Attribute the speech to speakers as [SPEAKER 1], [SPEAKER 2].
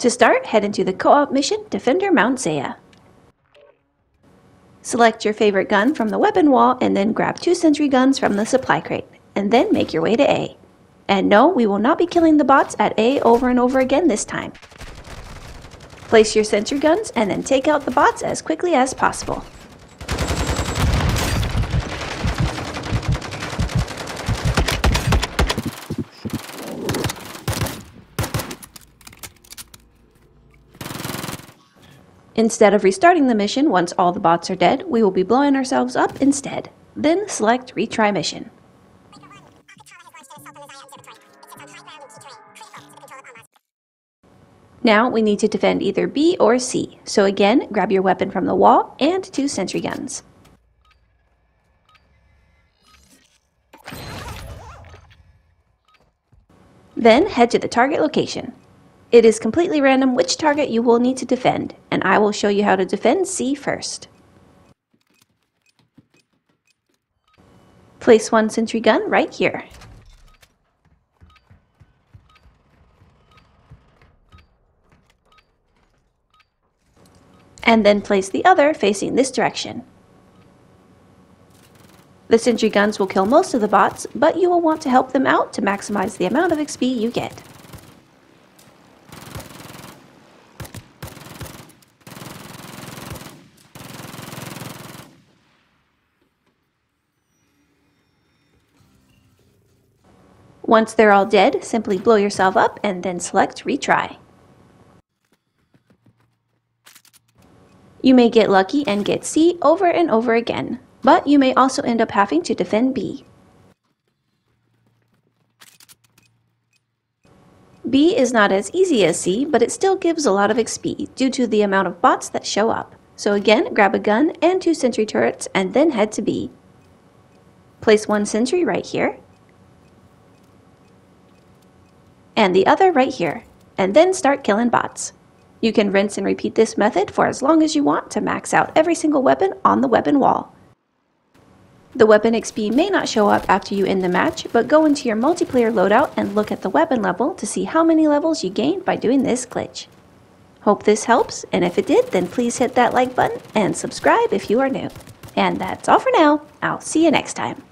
[SPEAKER 1] To start, head into the co-op mission Defender Mount Zaya. Select your favorite gun from the weapon wall and then grab two sentry guns from the supply crate, and then make your way to A. And no, we will not be killing the bots at A over and over again this time. Place your sentry guns and then take out the bots as quickly as possible. Instead of restarting the mission once all the bots are dead, we will be blowing ourselves up instead. Then select Retry Mission. Now we need to defend either B or C, so again, grab your weapon from the wall and two sentry guns. Then head to the target location. It is completely random which target you will need to defend, and I will show you how to defend C first. Place one sentry gun right here. And then place the other facing this direction. The sentry guns will kill most of the bots, but you will want to help them out to maximize the amount of XP you get. Once they're all dead, simply blow yourself up and then select Retry. You may get lucky and get C over and over again, but you may also end up having to defend B. B is not as easy as C, but it still gives a lot of XP due to the amount of bots that show up. So again, grab a gun and two sentry turrets and then head to B. Place one sentry right here, and the other right here, and then start killing bots. You can rinse and repeat this method for as long as you want to max out every single weapon on the weapon wall. The weapon XP may not show up after you end the match, but go into your multiplayer loadout and look at the weapon level to see how many levels you gained by doing this glitch. Hope this helps, and if it did, then please hit that like button and subscribe if you are new. And that's all for now. I'll see you next time.